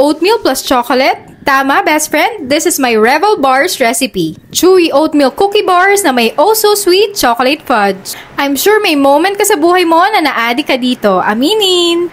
Oatmeal plus chocolate? Tama, best friend? This is my Revel Bars recipe. Chewy oatmeal cookie bars na may oh so sweet chocolate fudge. I'm sure may moment ka sa buhay mo na naadi ka dito. Aminin!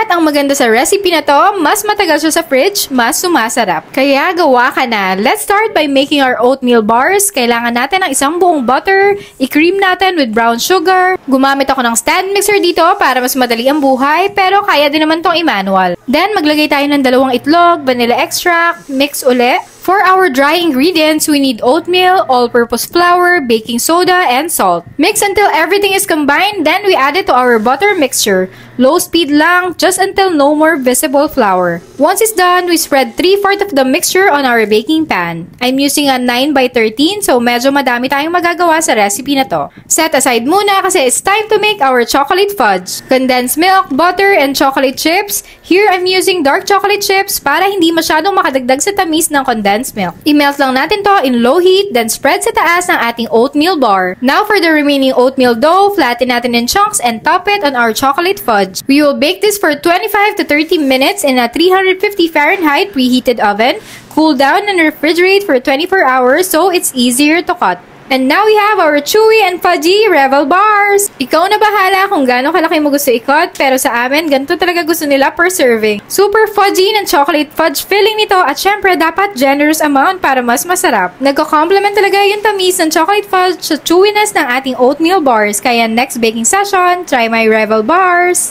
At ang maganda sa recipe na to, mas matagal siya sa fridge, mas sumasarap. Kaya gawa ka na. Let's start by making our oatmeal bars. Kailangan natin ng isang buong butter, i-cream natin with brown sugar. Gumamit ako ng stand mixer dito para mas madali ang buhay, pero kaya din naman tong i-manual. Then, maglagay tayo ng dalawang itlog, vanilla extract, mix uli, For our dry ingredients, we need oatmeal, all-purpose flour, baking soda, and salt. Mix until everything is combined, then we add it to our butter mixture. Low speed lang, just until no more visible flour. Once it's done, we spread 3-4 of the mixture on our baking pan. I'm using a 9 by 13 so medyo madami tayong magagawa sa recipe na to. Set aside muna kasi it's time to make our chocolate fudge. Condensed milk, butter, and chocolate chips. Here, I'm using dark chocolate chips para hindi masyadong makadagdag sa tamis ng condensed milk. I-melt lang natin to in low heat, then spread sa taas ng ating oatmeal bar. Now for the remaining oatmeal dough, flatten natin in chunks and top it on our chocolate fudge fudge. We will bake this for 25 to 30 minutes in a 350 Fahrenheit preheated oven. Cool down and refrigerate for 24 hours so it's easier to cut. And now we have our chewy and fudgy Revel bars. Ikaw na bahala kung gaano kalaki mo gusto ikot, pero sa amin, ganito talaga gusto nila per serving. Super fudgy ng chocolate fudge filling nito at syempre dapat generous amount para mas masarap. Nagko-complement talaga yung tamis ng chocolate fudge sa chewiness ng ating oatmeal bars. Kaya next baking session, try my Revel bars.